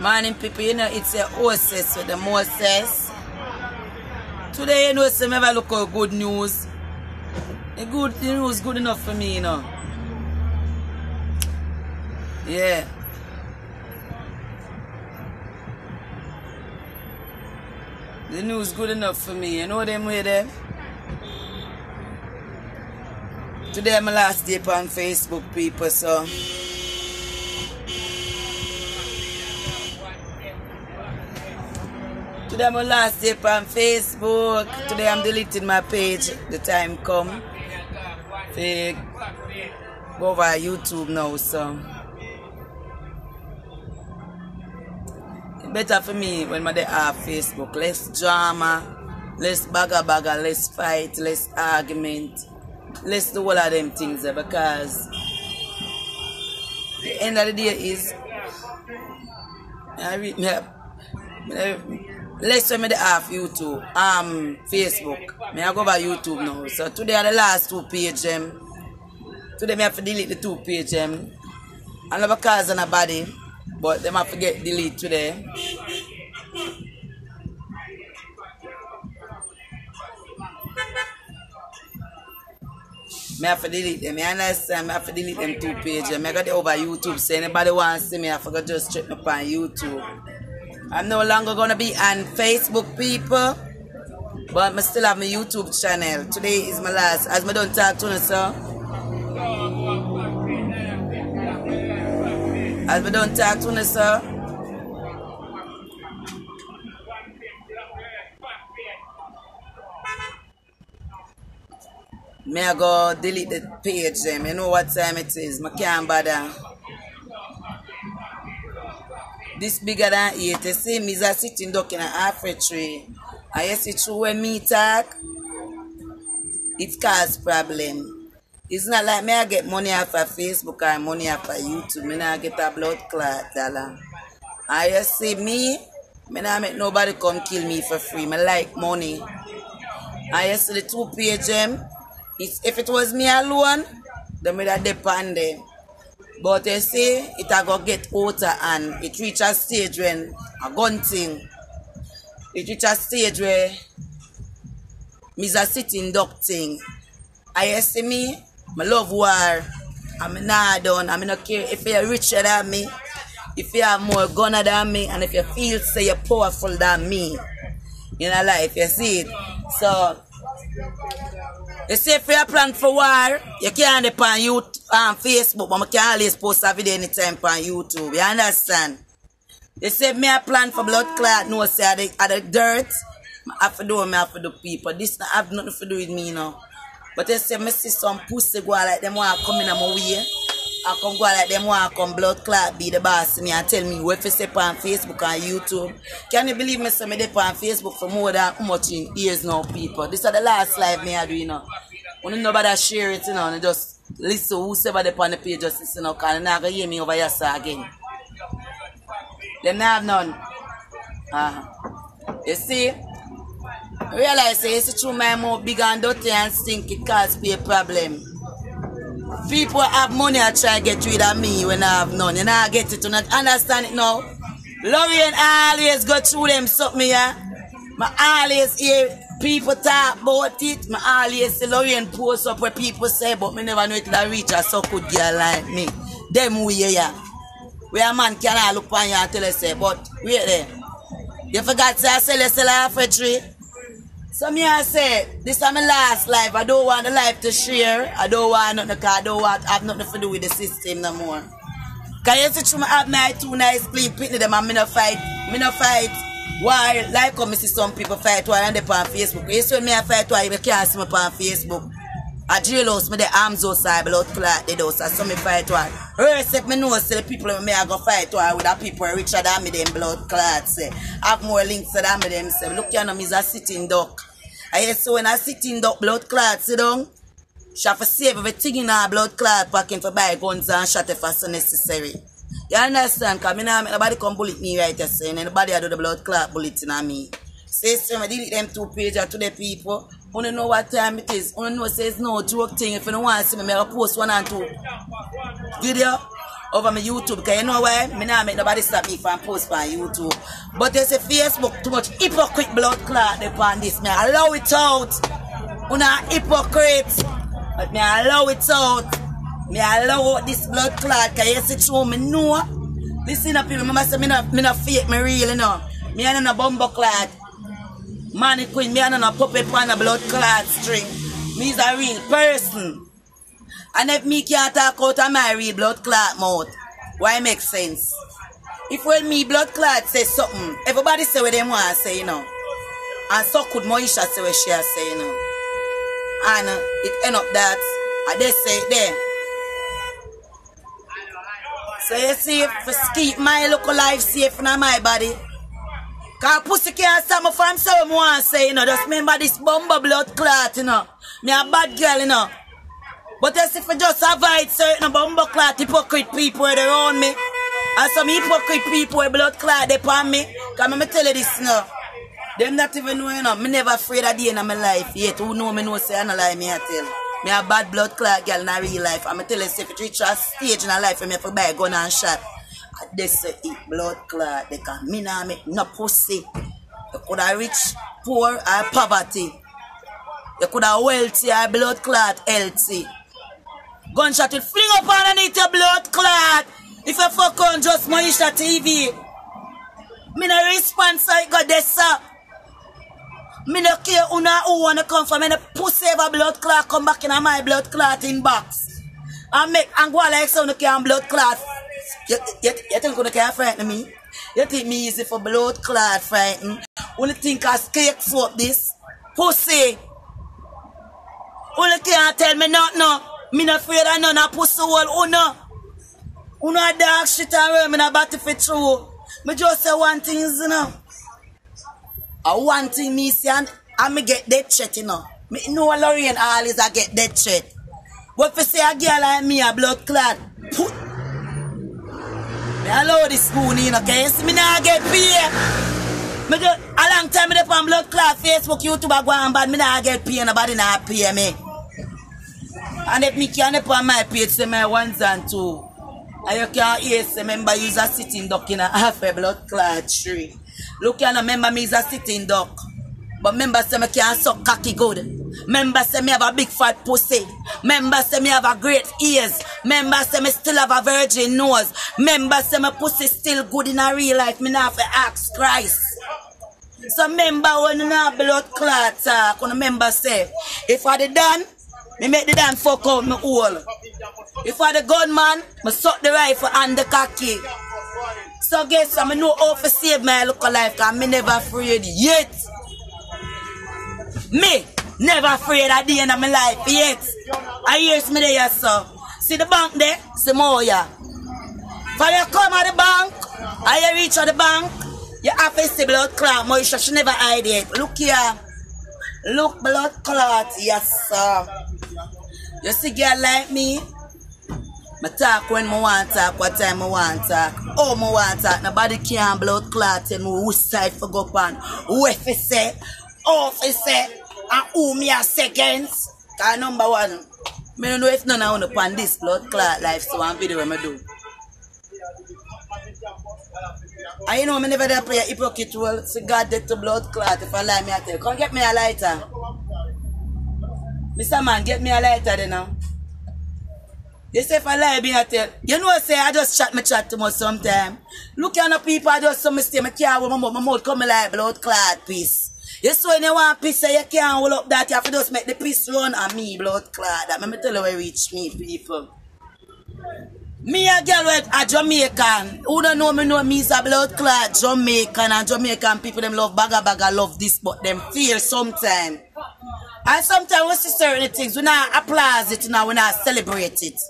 Morning people, you know it's a horses with the Moses. Today you know some ever look at good news. The good the news good enough for me, you know. Yeah. The news good enough for me. You know them way there? Today my last day on Facebook people so Today I'm my last day on Facebook. Today I'm deleting my page. The time come. Go over YouTube now, so better for me when my day have Facebook. Less drama, less bagger bagger, less fight, less argument, less do all of them things eh, because the end of the day is I read me. When me dey have YouTube, um, Facebook. Me I go by YouTube now. So today are the last two page them. Today me have to delete the two page them. I never cause on a body, but them have to get delete today. Me have to delete them. You understand? Me have to delete them two pages. Me got it over YouTube. So anybody want to see me, I forgot just check me up on YouTube. I'm no longer gonna be on Facebook, people. But I still have my YouTube channel. Today is my last. As me don't talk to you, sir. As me don't talk to you, sir. Me I go delete the page them. You know what time it is. I can't bother. This bigger than eight. You see me is a sitting duck in a half a tree. I yes it true when me talk. It cause problem. It's not like me I get money off of Facebook or money off of YouTube. Me not get a blood clot dollar. I just see me, me not make nobody come kill me for free. Me like money. I just see the two page them. It's, if it was me alone, then me that depend them. But they say it a go get outer and it reach a stage when a gun thing. It reach a stage where me's a sitting duck thing. I see me, my love war. I'm not done. I'm not care if you're richer than me, if you have more gunner than me, and if you feel say you're powerful than me in a life, you see it. So you say if you plan for war, you can't depend on you on Facebook, but I can always post a video anytime on YouTube. You understand? They say me a plan for blood clot, no say at the, at the dirt. I have to do I have to do people. This not have nothing to do with me now. But they say me see some pussy go like them want to come in my way. I come go like them want come blood clot be the boss me and tell me what to say on Facebook and YouTube. Can you believe me say me dey on Facebook for more than how much in years now people. This is the last live me I do you know. When nobody share it you know and just listen whosoever dey on the page just listen cause they not gonna hear me over here sir again. Them not have none. Uh-huh. You see? Realize it's true my mouth big and dirty and stink it cause be a problem. People have money I try to get rid of me when I have none. Know I get it. You not understand it now? Lorraine always go through them something yeah. I always hear people talk about it. I always see Lorraine post up where people say, but me never know it will reach a so good girl like me. Them way yeah. Where a man can look on you and tell you say, but wait there. You forgot to say I sell you sell half a tree. So me I say, this is my last life. I don't want the life to share. I don't want nothing I don't want I have nothing to do with the system no more. Cause you see through my have my two nice clean pitney them and me no fight. Me no fight. Why like how me see some people fight why and they on Facebook. You see when me I fight why you can't see me on Facebook. A jail house, me the arms outside, blood clot, the house, and so me fight war. Except me know, say the people me I go fight war with the people richer than me, them blood clots. Have more links than me, them. Look, you know, me's a sitting duck. I hear so when I sitting duck, blood clot, sit down. She have to save everything in her blood clot packing for buy guns and shot if so necessary. You understand? Cause me now, nobody come bullet me right, you saying. Anybody I do the blood clot bulleting on me. Say, so I delete them two pages to the people. Wanna know what time it is. Wanna know say it's no joke thing. If you don't want to see me, I post one and two video. Over my YouTube. Because you know why? Me not make nobody stop me from post on YouTube. But there's a Facebook too much hypocrite blood clot upon this. Me allow it out. Una hypocrite. But me allow it out. Me allow this blood clot. Because you see through me know. Listen up, people. Remember, say me not, me not fake, me real, you know. Me ain't no bumbo clot. Queen, me ain't no puppet on a blood clot string. Me is a real person. And if me can't talk out of my real blood clot mouth, why make sense? If when me blood clot say something, everybody say what they want to say, you know. And so could Mowesha say what she say, you know. And uh, it end up that, I they say it. So you see, I keep my local life safe in my body, Cause pussy can't stop me from saying what I say, you know. Just remember this bumble blood clot, you know. Me a bad girl, you know. But as if I just avoid certain bumble clot hypocrite people around me. And some hypocrite people with blood clot upon me. Cause me tell you this, you know. Them not even know, you know. Me never afraid of end of my life yet. Who know me know say I no lie me I tell. Me a bad blood clot girl in a real life. I'm tell you, say, if it reach a stage in a life, me have to buy a gun and shot. They say eat blood clot. They can me nah make no pussy. You could have rich, poor, or poverty. You could have wealthy or blood clot healthy. Gunshot will fling up underneath your blood clot. If you fuck on just Mowesha TV. Me no response I got this sir. Me no care who na who wanna come from. Me no pussy ever blood clot come back in my blood clotting box. And make and go like so no can blood clot. You, you, you think you can frighten me? You think me easy for blood clot frighten? Only think I cake soap this? Pussy. Only can't tell me not no. Me not afraid of none of pussy hole. Uno. Uno a dog shit and worm in a battle for true. Me just say one thing you know. A one thing me see and I me get dead threat, you know. Me know Lorraine all is I get dead threat. What you say a girl like me a blood clot, put me allow this spoon in, okay? See me now get paid. Me just, a long time me dey on blood clot, Facebook, YouTube, I go on bad, me now get paid, nobody now pay me. And if me can up on my page, say my ones and two. And you can hear, say, member use a sitting duck in a half a blood clot tree. Look here, no, member me is a sitting duck. But member say me can suck cocky good. Member say me have a big fat pussy. Member say me have a great ears. Member say me still have a virgin nose. Member say my pussy still good in a real life. Me not have to ask Christ. So member when you not blood clot talk, when member say, if I the done, me make the damn fuck out me hole. If I the gunman, me suck the rifle and the cocky. So guess I know how to save my local life cause me never afraid yet. Me never afraid at the end of my life yet. I hears me there, sir. See the bank there? See more, yeah. For you come at the bank, I reach at the bank, you have to see blood clot. Mowesha, she never hide it. Look here. Look, blood clot, yes, sir. You see girl like me? I talk when I want talk, what time I want talk. Oh, I want talk. Nobody can blood clot and which side for go on. Who if it say, oh it say, and who me a seconds. Cause number one, me don't know if none of you upon this blood clot life, so one video when I do. And you know, me never play a hypocrite role. So God dead to blood clot if I lie me I tell you. Come get me a lighter. Mr. Man, get me a lighter then now. They say if I lie me I tell you know i say I just chat me chat too much sometime. Look at the people I just some mistake me can't with my mouth, my mouth come like blood clot piece. You so when you want piece you can't hold up that you have to just make the piece run on me blood clot. That me tell you where reach me people. Me a girl with a Jamaican. Who don't know me know me is a blood clot Jamaican and Jamaican people them love baga baga love this but them fear sometime. And sometimes we see certain things, we not applause it now, we not celebrate it.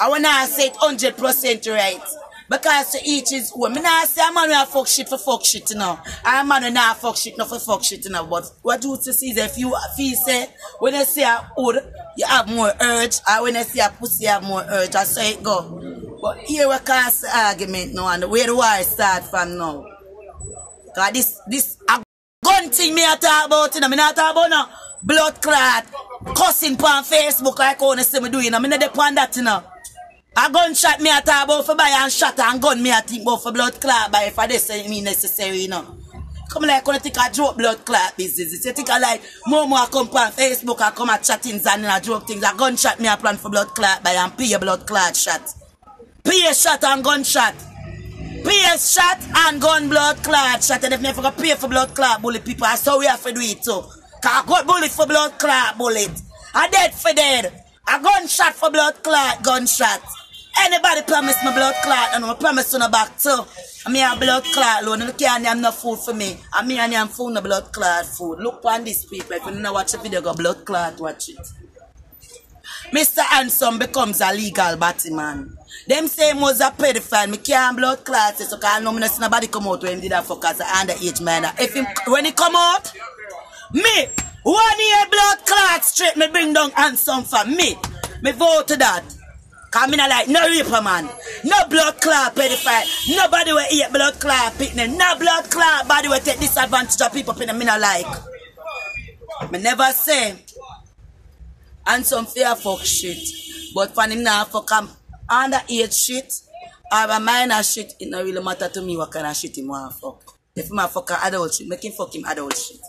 I not say it 100% right. Because to each is own. Me not say a man will fuck shit for fuck shit, you know. A man will not fuck shit not for fuck shit, you know. But what do you to see is if you feel say, when you see a hood, you have more urge. And when you see a pussy, you have more urge. I say it go. But here we can't see argument now. And where the war start from now. Cause this, this, a gun thing me a talk about, you know. Me not talk about no blood clot, cussing on Facebook like how you see me doing. You know. Me not depend that, you know. A gunshot me a talk about for buy and shot and gun me a think about for blood clot buy for this me necessary, know. Come like gonna think a joke blood clot business. You think I like more more come on Facebook I come at chattings and I joke things. A gunshot me a plan for blood clot buy and pay a blood clot shot. Pay a shot and gunshot. Pay a shot and gun blood clot shot. And if never gonna pay for blood clot bullet people, that's how we have to do it too. Cause I got bullet for blood clot bullet. I dead for dead. A gunshot for blood clot gunshot. Anybody promise me blood clot and I promise on the back too. I mean a blood clot loan. Look here and no food for me. I mean I am food no blood clot food. Look on this people. If you don't watch the video, go blood clot watch it. Mr. Handsome becomes a legal Batman. Them say was a pedophile. Me can't blood clot so can no me nobody come out when he did that fuck as an underage man. If him when he come out, me one year blood clot straight me bring down Handsome for me. Me vote to that. Cause me not like no raper man. No blood clot pedophile. Nobody will eat blood clot picnic. No blood clot body will take disadvantage of people picnic. Me not like. Me never say. And some fear fuck shit. But for him now fuck am underage shit or a minor shit, it not really matter to me what kind of shit him want fuck. If him a fuck a adult shit, make him fuck him adult shit.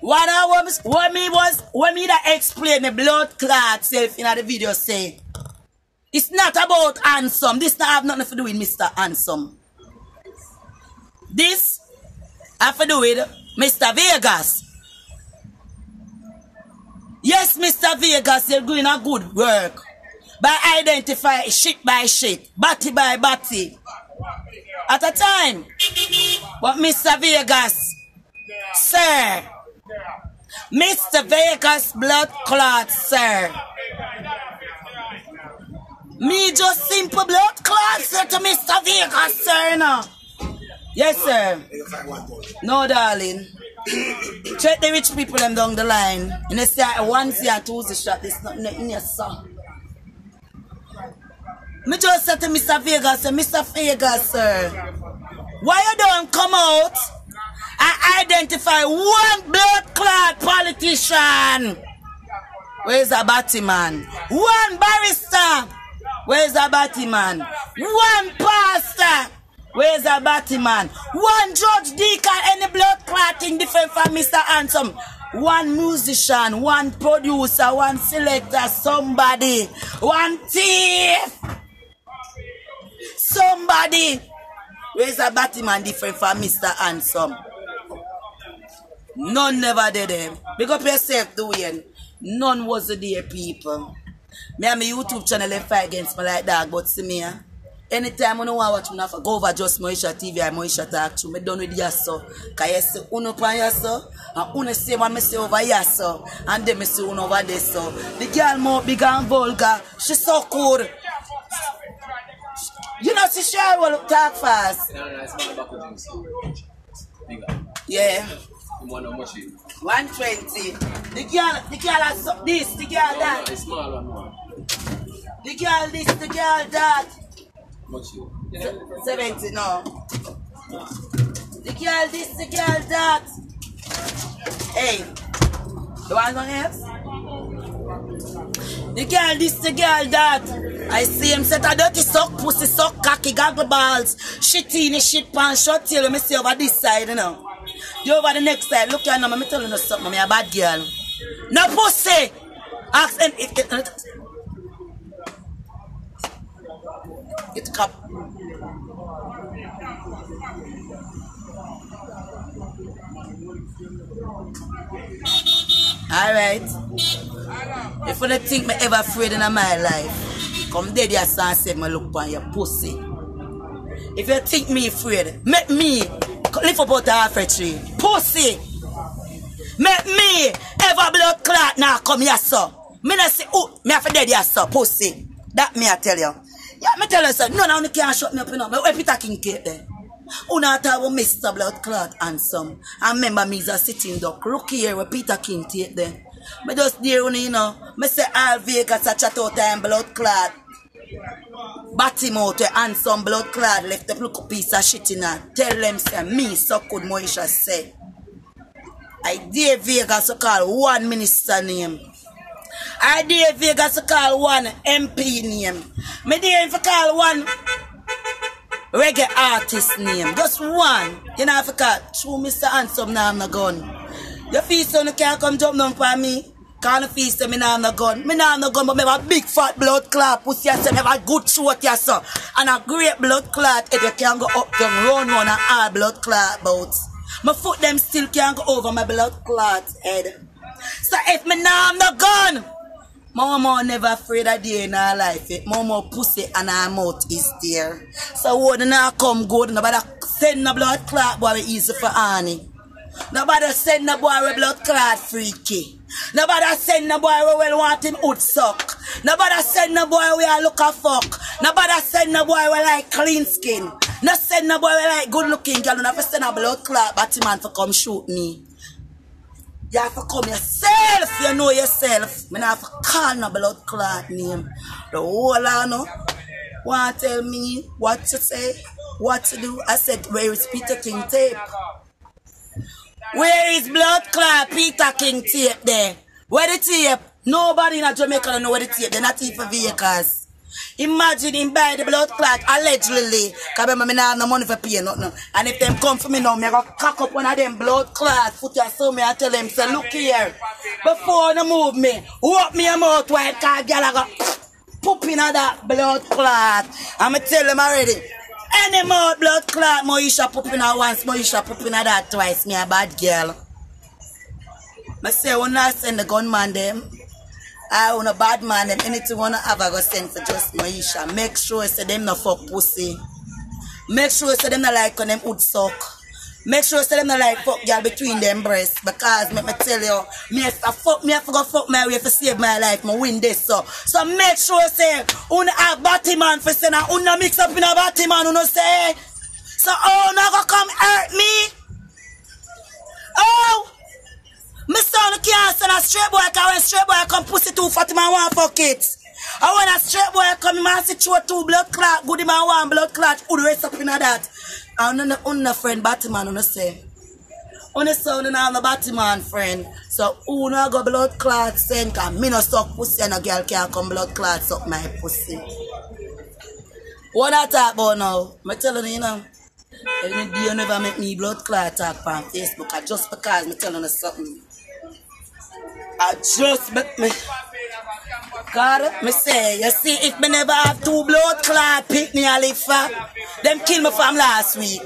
What I was, what me was, what me that explain the blood clot self in the video say. It's not about handsome. This not have nothing to do with Mr. Handsome. This have to do with Mr. Vegas. Yes, Mr. Vegas, you're doing a good work. By identify shit by shit, body by body. At a time. But Mr. Vegas, sir, Mr. Vegas blood clot, sir. Me just simple blood clot, sir, to Mr. Vegas, sir, no. Yes, sir. No, darling. Check the rich people them down the line. You know, see and two see shot. This nothing in your son. Me just said to Mr. Vegas, sir, Mr. Vegas, sir, why you don't come out and identify one blood clot politician? Where's the Batman? One barrister. Where's the Batman? One pastor. Where's the Batman? One judge deacon, any blood clotting different from Mr. Handsome. One musician, one producer, one selector, somebody, one thief. Somebody. Where's the Batman different from Mr. Handsome? None never did them. Big up yourself, Dwayne. None was there, people. Me and my YouTube channel they fight against me like that, but see me, anytime I want to watch me, I go over just Mowesha TV and Mowesha talk to me. done with yaso. Cause you see uno pan yaso, and uno say what me say over yaso, and then me say uno over there so. The girl more big and vulgar, she so cool. You know, she sure will talk fast. No, no, it's not about the drinks. Bigger. Yeah. How much it? 120. The girl, the girl has this, the girl No, that. it's small one more. The girl this, the girl that. Much it? Yeah. 70, no. The girl this, the girl that. Hey, the one on else? The girl this, the girl that. I see him set a dirty suck, pussy suck, cocky, goggle balls, shit in shit pan, short tail, let me see over this side, you know. The over the next side, look here now, me tell you something, me a bad girl. No pussy! Ask him if it, it cup. Alright. If you think me ever afraid in my life, come dead your son said me look on your pussy. If you think me afraid, make me lift up out the half a tree. Pussy! Make me ever blood clot now come here, sir. Me not say, oh, me have to dead here, sir, pussy. That me I tell you. Yeah, me tell you, sir, no, now you can't shut me up, you know. Me where Peter King Kate there. Not talk about Mr. Blood Clot. And remember me is a sitting duck. Look here where Peter King take there. Me just there, you know. Me say all Vegas a chat out time blood clot. Bat him out where handsome blood clot left up look piece of shit in her. Tell them say me so good Mowesha say. I dare Vegas to call one minister name. I dare Vegas to call one MP name. Me dare to call one reggae artist name. Just one. You know, I forgot. True Mr. Handsome now I'm not gun. Your feet so you can't come jump down for me. Can't feel so me I'm not gun. Me I'm not gun, but me have a big fat blood clot. Pussy, I me have a good throat, yes, sir. And a great blood clot. If you can go up, down, round one, and blood clot bouts. My foot them still can't go over my blood clot head. So if me I'm not gun, Mama never afraid a day in her life. Eh? Mama pussy and her mouth is there. So when now come good, nobody send no blood clot boy easy for Annie. Nobody send no boy blood clot freaky. Nobody send no boy we will want him hood suck. Nobody send no boy we a look a fuck. Nobody send no boy we like clean skin. No send no boy we like good looking girl. No send a blood clot Batman for come shoot me. You have to come yourself, you know yourself. Me have to call no blood clot name. The whole I know. Want to tell me what to say, what to do? I said, where is Peter King tape? Where is blood clot Peter King tape there? Where the tape? Nobody in Jamaica don't know where the tape. They're not even for vehicles. Imagine him buy the blood clot allegedly. Cause remember me not have no money for pay nothing. And if them come for me now, me I go cock up one of them blood clot foot and so me I tell them, say look here. Before you move me, walk me a mouth wide cause girl I go poop in that blood clot. I'ma tell them already. Any more blood clot, Mowesha poop in her once, more Mowesha poop in her that twice. Me a bad girl. I say when I send the gunman them, I want a bad man them anything wanna have I go send for just Mowesha. Make sure I say them no fuck pussy. Make sure I say them no like when them would suck. Make sure you say them no like fuck girl between them breasts because make me tell you, me if I fuck me I go fuck my way to save my life, me win this so. So make sure you say una have batty man for say now una mix up in a batty man una say. So oh now go come hurt me. Oh my son can't send a straight boy cause when straight boy come pussy too fat man want fuck it. And when a straight boy come, man see through two blood clot, good man one blood clot, who the rest up in that. And on the, on the friend Batman, on the say. On the son and I'm the Batman friend. So who no go blood clot send, cause me no suck pussy and a girl can't come blood clot suck my pussy. What I talk about now? Me telling you, you know. Every day you never make me blood clot talk on Facebook. I just because me telling you something. I just make me. God, me say, you see, if me never have two blood clot pick me a live them kill me from last week.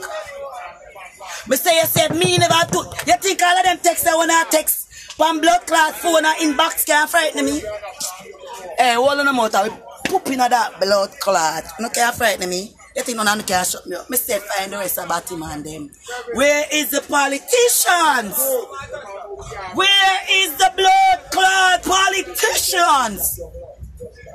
Me say, you said me never have two. You think all of them text I I text One blood clot phone or inbox can't frighten me? Hey, hold on a mouth, I will poop in that blood clot. No can't frighten me. You think none of can shut me up. Me say, find the rest of Batman them. Where is the politicians? Where is the blood clot politicians?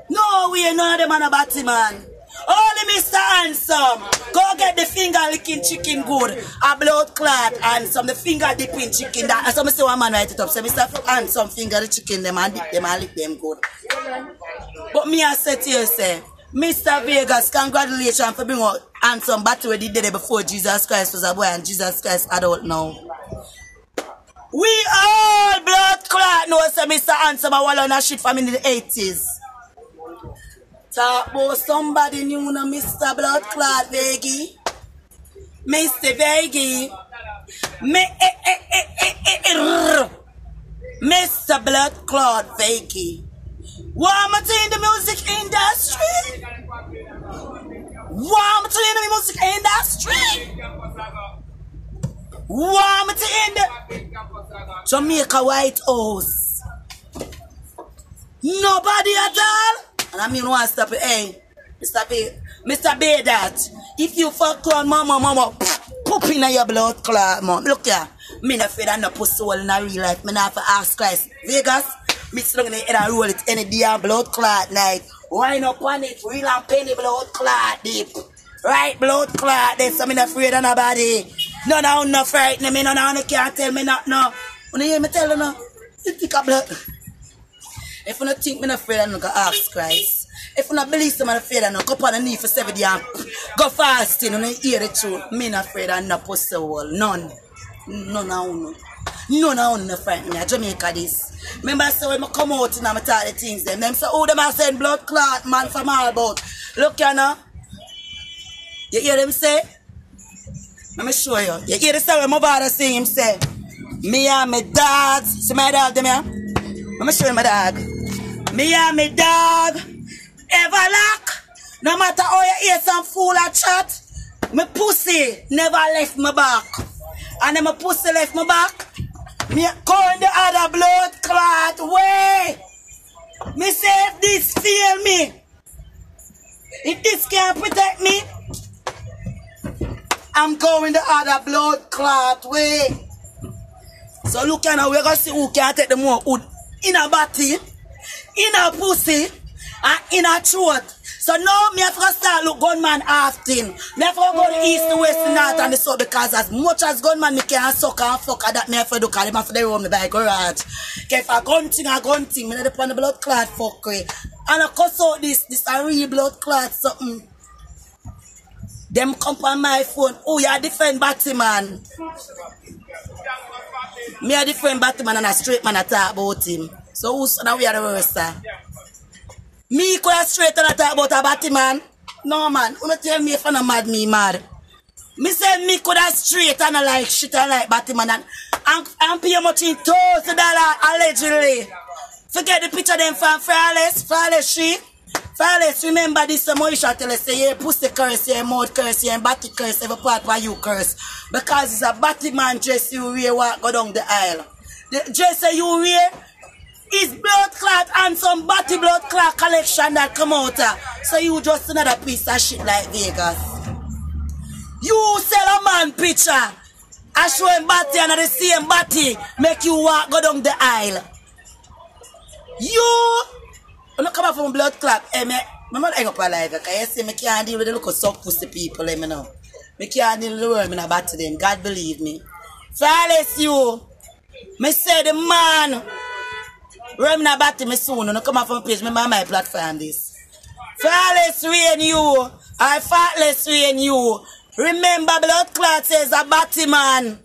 No, we none of them on a Batman. Only Mr. Handsome. Go get the finger licking chicken good. A blood clot and some the finger dipping chicken. That, and some say one man write it up. So Mr. Handsome finger the chicken them and dip them and lick them good. But me I say to you, say, Mr. Vegas, congratulations for being out handsome battery we did there before Jesus Christ was a boy and Jesus Christ adult now. We all blood clot know say Mr. Handsome a wall on a shit from in the 80s. Talk about somebody new no Mr. Blood Clot Veggie. Mr. Veggie. Me, eh, eh, eh, eh, eh, eh. Mr. Blood Clot Veggie. Am I in the music industry? Am I in the music industry? Am I in the Jamaica White House? Nobody at all? And I mean, one stop it. Hey, eh? Mr. B, Mr. B, that. If you fuck on mama, mama, poop in your blood clot, mom. Look here. Me not afraid of no pussy hole in real life. Me not for ask Christ. Vegas, sit down in the head and roll it any damn blood clot night. Wind up on it, real and penny blood clot deep. Right, blood clot so me not afraid of nobody. None of them not frighten me, none of them can't tell me not, no. When you hear me tell you no, you think of blood. If you not think me not afraid, I'm gonna ask Christ. If you not believe someone afraid, I'm going to go on the knee for seven days. Go fasting and hear the truth. Me not afraid of no pussy. None. None of you. None of you not frighten me. Jamaica this. Remember, so when I come out and I'm tell the things them, them say, oh, them a send blood clot, man, from all about. Look, you know. You hear them say? Let me show you. You hear the story my father sing him say, me and my dogs, see my dog them here? Let me show you my dog. Me and my dog, ever lock. No matter how you hear some fool a chat, my pussy never left my back. And then my pussy left my back. Me calling the other blood clot way. Me say if this feel me, if this can't protect me, I'm going the other blood clot way. So look now, we're gonna see who can take the more wood in a body, in a pussy, and in a throat. So now me have to start look gunman often. Me have to go the east, the west, north, and the south because as much as gunman me can suck and fuck that me have to do because them have to run me by garage. Okay, if a gun thing, a gun thing, me not depend on the blood clot fuckery. And I cuss out this, this a real blood clot something. Them come on my phone. Oh, you a different Batman. Me a different Batman and a straight man I talk about him. So who's now we are the worst sir? Me could have straight and talk about a Batman. No man, you not tell me if I'm mad, me mad. Me say me could have straight and I like shit and like Batman and and, and pay much in thousand dollar allegedly. Forget the picture them from Flawless, Flawless Street. Flawless, remember this uh, the Mowesha tell us say yeah, pussy curse, yeah, mouth curse, yeah, body curse, every part where you curse. Because it's a Batman dress you wear walk go down the aisle. The dress you wear is blood clot and some body blood clot collection that come out. uh. So you just another piece of shit like Vegas. You sell a man picture. I show him body and the same body make you walk go down the aisle. You I'm not coming from blood clot. Hey, me, I'm not hang up alive. Okay, you see, me can't deal with the look of suck pussy people. Let me know. Me can't deal with the world. Me not back to them. God believe me. Flawless you. Me say the man. Not back to me soon. No come off from page. Me on my platform this. Flawless rain you. I faultless rain you. Remember blood clot says a batty man.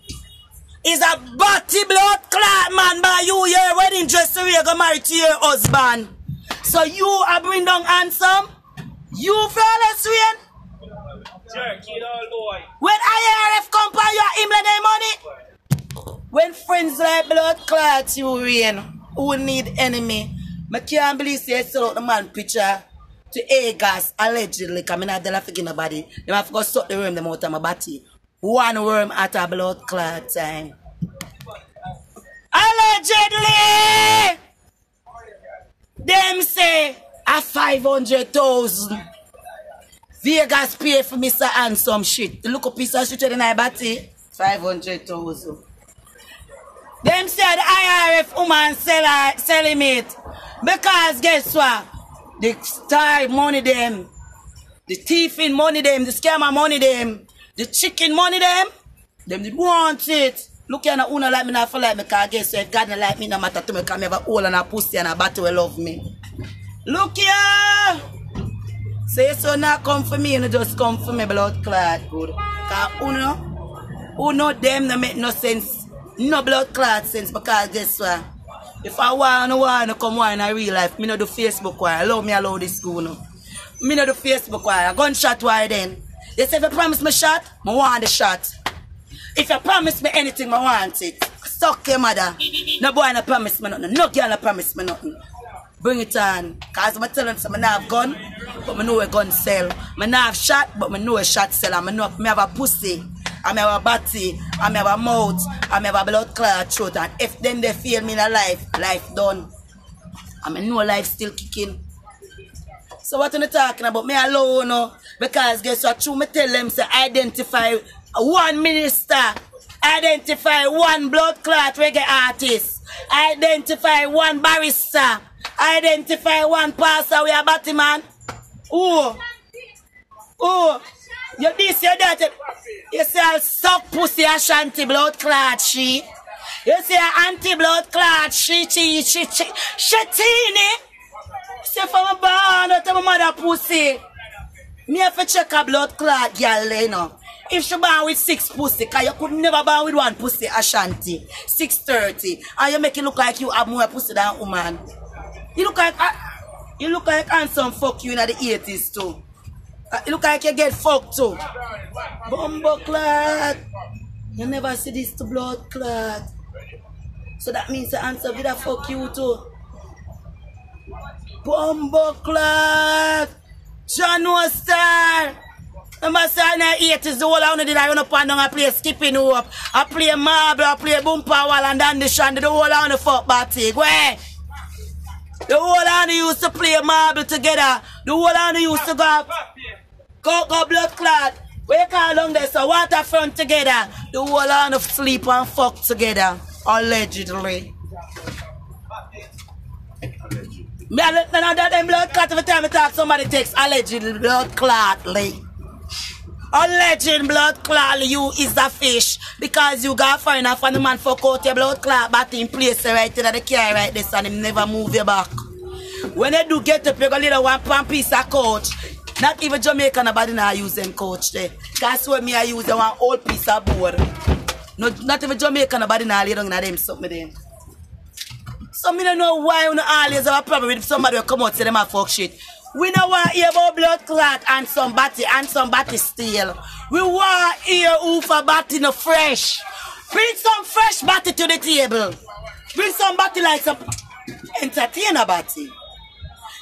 Is a batty blood clot man by you your wedding dress so you go married to your husband. So you are bring down handsome? You flawless rain? Jerk, kid all boy. When IRF come by you him lend them money? When friends like blood clots you rain, who need enemy? I can't believe say sell out the man picture to Agas allegedly because I not tell forget nobody. Them have to suck the worm them out of my body. One worm at a blood clot time. Allegedly! Them say a 500,000. Vegas pay for Mr. Handsome shit. Look up piece of shit in my body. 500,000. Them say the IRF woman sell, sell him it. Because guess what? The star money them. The thief in money them. The scammer money them. The chicken money them. Them want it. Look here, no una like me, not for like me, because guess what? God not like me, no matter to me, because me have a hole and a pussy and a body will love me. Look here! Say so not come for me, you just come for me, blood clot, good. Because uno, uno them no make no sense. No blood clot sense, because guess what? If I want to want to come want in real life, me no do Facebook wire. Allow me allow this school no. Me no do Facebook wire. Gunshot wire then. They say if you promise me shot, I want the shot. If you promise me anything, I want it. Suck your mother. No boy no promise me nothing. No girl no promise me nothing. Bring it on. Cause I'm telling some I not have gun, but I know a gun sell. I not have shot, but I know a shot sell. I know I have a pussy. I have a body. I'm a mouth. I'm a blood clot throat. And if them they feel me in a life, life done. I know life still kicking. So what are you talking about? Me alone, no? Because guess what? True, me tell them say identify one minister, identify one blood clot reggae artist, identify one barrister, identify one pastor we are Batman. Who? Who? You this, you that. You say I'll suck pussy Ashanti blood clot she. You say anti blood clot she she she she Shetini. Say for my born out of my mother pussy. Me have to check a blood clot girl, you know. if she born with six pussy, cause you could never born with one pussy, Ashanti. Six thirty. And you make it look like you have more pussy than a woman. You look like uh, you look like handsome fuck you in the eighties too. Uh, look like you get fucked too. Bumbo clot. You never see this to blood clot. So that means the answer a fuck you too. Bumbo clot. John Star. Remember say in the 80s the whole of did I run up and down and play skipping rope. I play marble, I play bumper wall and dandy shandy. The whole of the fuck batty. Where? The whole you used to play marble together. The whole you used to go go, go blood clot. You call down there so waterfront together. The whole of sleep and fuck together. Allegedly. Me a let none of them blood clot every time I talk somebody takes alleged blood clot like. Alleged blood clot you is the fish because you got foreign enough and the man fuck out your blood clot but in place right in the car right this and him never move your back. When they do get up, you go little one pound piece of coach. Not even Jamaican nobody now use them coach there. That's what me I use one old piece of board. No, not even Jamaican nobody now lay down in them something there. So me don't know why know always have a problem with somebody will come out say them a fuck shit. We don't want hear about blood clot and somebody and somebody steal. We want hear who for batty no fresh. Bring some fresh batty to the table. Bring some batty like some entertainer batty.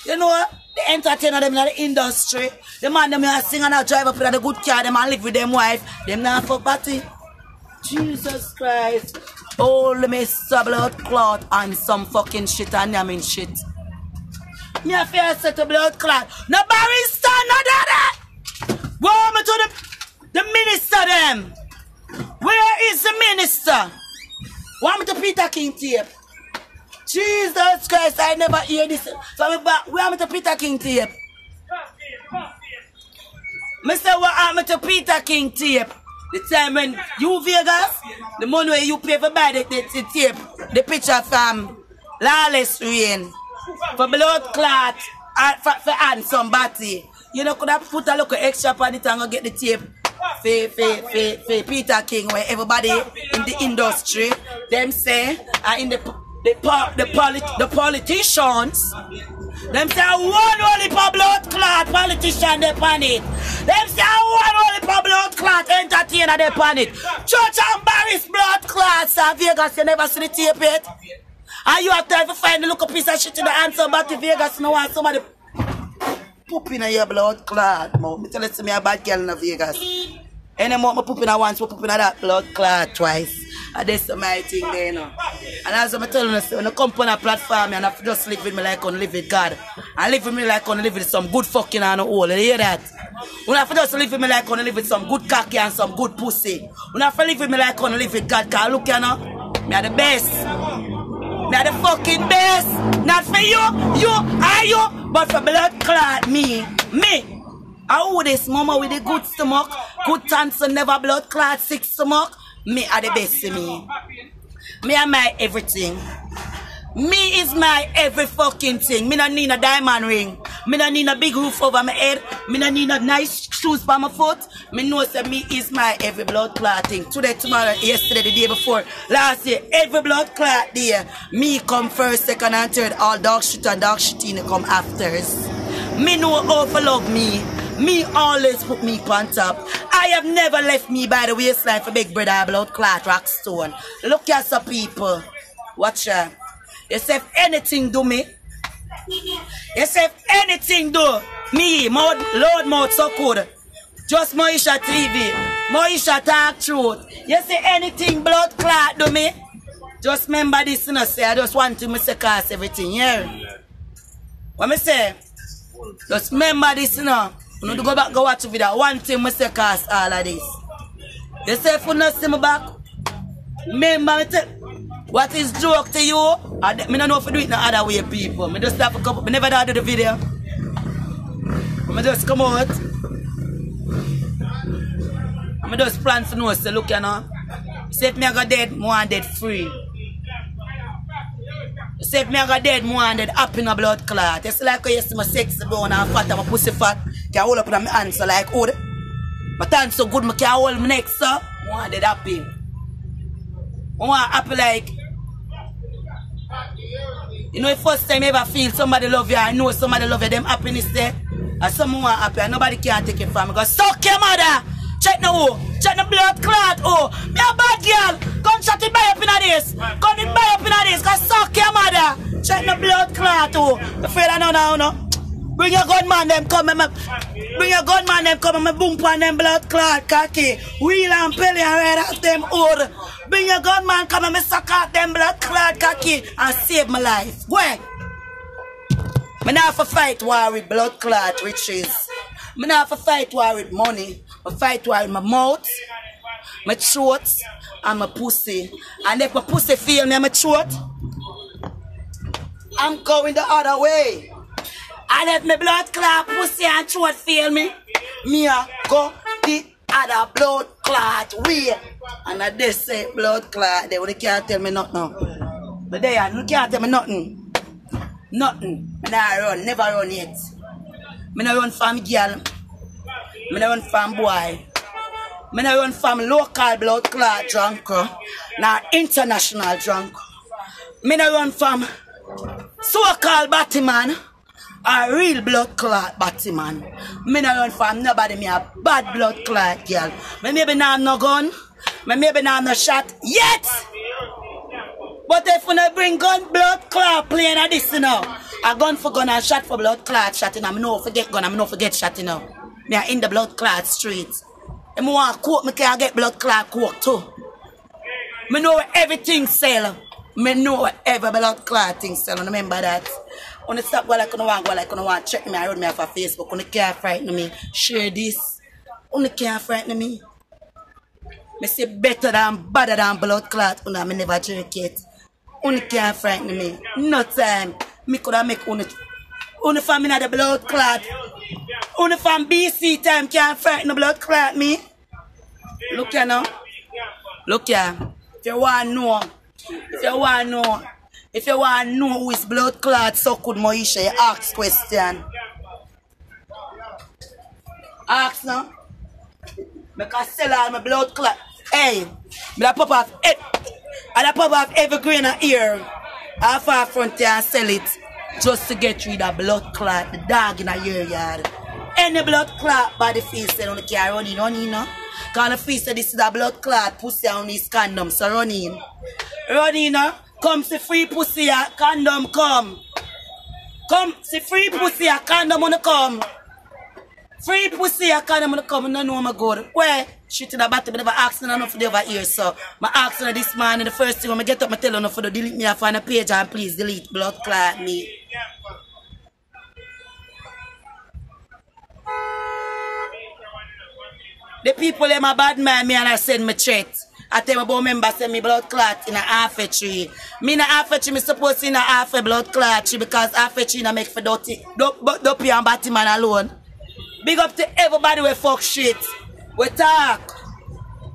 You know, the entertainer them in the industry. The man them here sing and a drive up in a good car, them and live with them wife. Them not for party. Jesus Christ. Holy Mr. Blood clot and some fucking shit and mean shit. Me a fear set to blood clot. No barrister, no daddy. Go me to the, the minister them. Where is the minister? Want me to Peter King tape? Jesus Christ, I never hear this. So me back, where am Peter King tape? Mr. What happened to Peter King tape? The time when you Vegas, the money where you pay for buy the, the, the tape, the picture from Lawless Rain, for blood clot, and for, for and somebody. You know, could have put a little extra on it and get the tape for, for, for, Peter King, where everybody in the industry, them say, are in the the, po- the, polit- the politicians, them say one only for blood clot politician they pan it. Them say one only for blood clot entertainer they pan it. Church and Barry's blood clots and Vegas you never see the tape yet. And you have to ever find a little piece of shit in the answer back to Vegas no want somebody poop in your blood clot. Mo, me tell it to me a bad girl in Vegas. Any more me poop in once, me poop in that blood clot twice. And that's my thing there, you know. And as I'm telling you, when I come on a platform and I just live with me like on live with God. And live with me like on live with some good fucking and all. Oh, you hear that? When I just live with me like on live with some good cocky and some good pussy. When I live with me like on live with God, cause look you know, me are the best. Me are the fucking best. Not for you, you, are you, but for blood clot me. Me. I who this mama with the good stomach, good tonsil, never blood clot, sick stomach. Me are the best me. Me are my everything. Me is my every fucking thing. Me not need a diamond ring. Me not need a big roof over my head. Me not need a nice shoes for my foot. Me know that me is my every blood clot thing. Today, tomorrow, yesterday, the day before, last year, every blood clot there. Me come first, second, and third. All dog shit and dog shit in come afters. Me know how to love me. Me always put me on top. I have never left me by the waistline for big brother blood clot rock stone. Look at some people. Watch out. You say if anything do me. You say if anything do me, mouth, Lord mouth so good. Just Mowesha TV. Mowesha talk truth. You say anything blood clot do me. Just remember this, you know, say I just want to me say cast everything, yeah? What me say? Just remember this, you know. You know, to go back, go watch the video. One thing, say cast all of this. You say if you not see me back, remember me what is joke to you? I, me don't know if you do it in other way, people. Me just have a couple, me never do the video. Me just come out. Me just plan to know, say, look, you know. If me I go dead, me want dead free. If me I go dead, me want dead up in a blood clot. It's like how you see my sexy bone and fat and my pussy fat. Can hold up in my hand, so like, hold. My tongue so good, I can hold my neck. I want that happy. I want like, you know, the first time you ever feel somebody love you, I know somebody love you, them happiness there. And someone happy, and nobody can take it from me. Go, suck your mother! Check the oh, check the blood clot, oh. Me a bad girl. Come shut it by up in this. Come it by up in this, cause suck your mother. Check the blood clot, oh. Afraid I know now, oh, no. Bring your gunman them come, me, bring your gunman them come, and me boom on them blood clot, cocky. Wheel and pelly and red out them old. Bring your gunman come and me suck out them blood clot, cocky, and save my life. Ahead. Me not for fight war with blood clot riches. Me not for fight war with money. I fight war with my mouth, my throat, and my pussy. And if my pussy feel me, my throat, I'm going the other way. And if my blood clot pussy and throat feel me, me a go the other blood clot way. And I just say blood clot, they only can't tell me nothing now. But they you can't tell me nothing. Nothing. Me not run, never run yet. Me not run from girl. Me not run from boy. Me not run from local blood clot drunk, not international drunk. Me not run from so-called Batman a real blood clot Batman. Me not run from nobody, me a bad blood clot girl. Me maybe not have no gun, me maybe not have no shot yet. But if you not bring gun, blood clot playing at this, you know. A gun for gun and shot for blood clot shot, you know. No forget gun, I me no forget shot, you know. Me are in the blood clot streets. If me want coke, me can get blood clot coke too. Me know everything sell. Me know every blood clot thing sell. Remember that. When you stop go like you want go like you want check me, I road me off of Facebook. When you can't frighten me, share this. When you can't frighten me. Me say better than better than blood clot. Una me never drink it. Only can't frighten me. No time. Me coulda make only only from me the blood clot. Only from BC time can't frighten the blood clot me. Look here now. Look here. If you want to know, if you want to know, if you want to know who is blood clot, so could Mowesha, you ask question. Ask now. Because sell all my blood clot. Hey, me pop off it. I pop off every grain of. Half our front and sell it. Just to get rid of blood clot, the dog in a your yard. Any blood clot body feel say on the car run in, run in, no? Cause the say this is a blood clot pussy on this condom, so run in. Run in, no? Come see free pussy, a condom come. Come see free pussy, a condom wanna come. Free pussy, I can't even come, I don't know my good. Where? Shit in the bottom, I never asked enough for the over here, so. my asked her this morning, the first thing when I get up, I tell her for the delete me off on the page and please delete blood clot me. The people them a bad man, me and I send me threat. I tell my boy member send me blood clot in a half a tree. Me in a half a tree, me supposed in a half a blood clot tree because half a tree na make for dirty. Don't and Batman alone. Big up to everybody we fuck shit. We talk.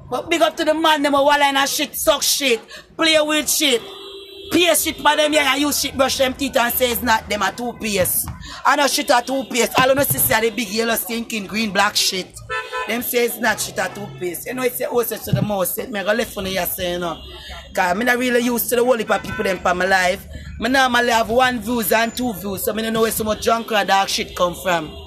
But big up to the man them who wall and a shit, suck shit, play with shit. Paste shit for them here and use shit brush them teeth and it's not them a two paste. I know shit a two paste. All of us see the big yellow stinking green black shit. Them say it's not shit a two paste. You know it's a horses to the mouse. Me go left on here say you know. Cause me not really used to the whole heap of people them for my life. Me normally have one views and two views. So me don't know where so much drunk or dark shit come from.